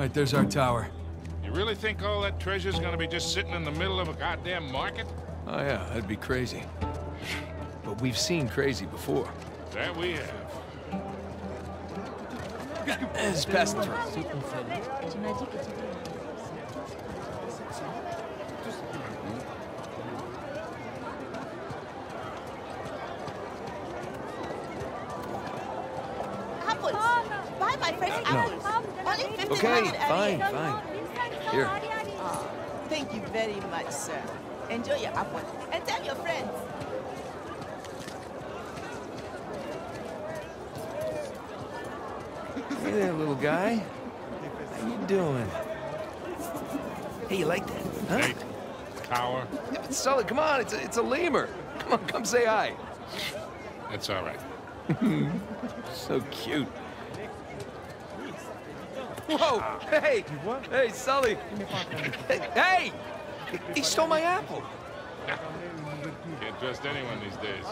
right, there's our tower. You really think all that treasure's gonna be just sitting in the middle of a goddamn market? Oh yeah, that'd be crazy. But we've seen crazy before. That we have. Let's pass it through. Tu m'as dit que tu voulais. Apples. Buy my fresh apples. Only 15 Okay, fine, early. fine. Here. Ah, thank you very much, sir. Enjoy your apples. And tell your friends. Hey there, little guy. How you doing? Hey, you like that? Huh? Hey, cower. Yeah, but Sully, come on, it's a, it's a lemur. Come on, come say hi. That's all right. So cute. Whoa! Hey! What? Hey, Sully! Hey! He stole my apple! Can't trust anyone these days.